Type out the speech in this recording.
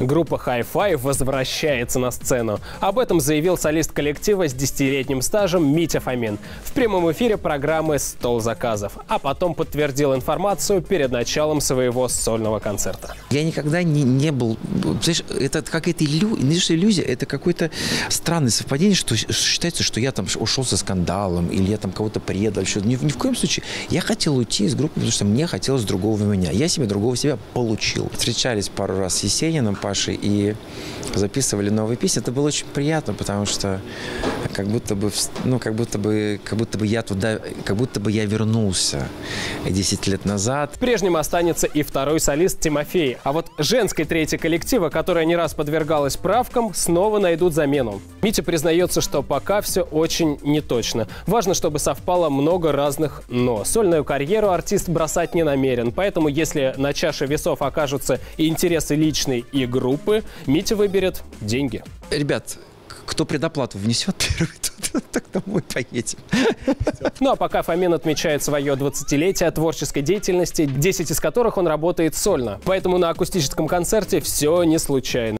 Группа Hi-Fi возвращается на сцену. Об этом заявил солист коллектива с десятилетним стажем Митя Фомин в прямом эфире программы «Стол заказов», а потом подтвердил информацию перед началом своего сольного концерта. Я никогда не, не был... Знаешь, это какая-то иллюзия, это какое-то странное совпадение, что считается, что я там ушел со скандалом или я там кого-то предал. Что... Ни, ни в коем случае. Я хотел уйти из группы, потому что мне хотелось другого меня. Я себе другого себя получил. Встречались пару раз с Есениным, Пашей и записывали новые песни. Это было очень приятно, потому что как будто бы, ну, как будто бы, как будто бы я туда, как будто бы я вернулся 10 лет назад. Прежним останется и второй солист Тимофей. А вот женской трети коллектива, которая не раз подвергалась правкам, снова найдут замену. Митя признается, что пока все очень неточно. Важно, чтобы совпало много разных «но». Сольную карьеру артист бросать не намерен, поэтому если на чаше весов окажутся и интересы личной, и группы, Митя выберет деньги. Ребят, кто предоплату внесет первый, тот, так домой поедем. Ну а пока Фомин отмечает свое 20-летие творческой деятельности, 10 из которых он работает сольно. Поэтому на акустическом концерте все не случайно.